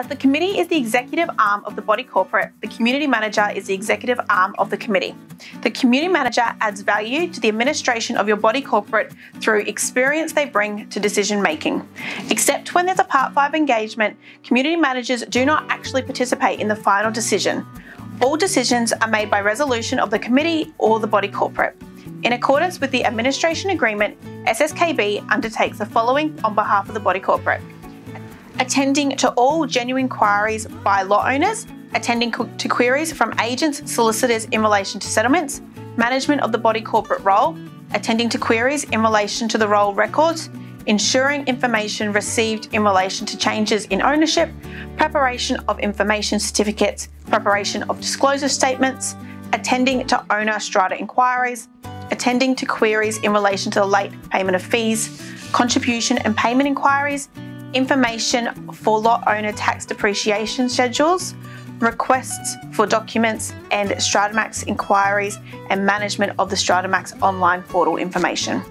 As the committee is the executive arm of the body corporate, the community manager is the executive arm of the committee. The community manager adds value to the administration of your body corporate through experience they bring to decision making. Except when there's a Part 5 engagement, community managers do not actually participate in the final decision. All decisions are made by resolution of the committee or the body corporate. In accordance with the administration agreement, SSKB undertakes the following on behalf of the body corporate attending to all genuine inquiries by lot owners, attending to queries from agents, solicitors in relation to settlements, management of the body corporate roll, attending to queries in relation to the roll records, ensuring information received in relation to changes in ownership, preparation of information certificates, preparation of disclosure statements, attending to owner strata inquiries, attending to queries in relation to the late payment of fees, contribution and payment inquiries, information for lot owner tax depreciation schedules, requests for documents and Stratamax inquiries and management of the Stratamax online portal information.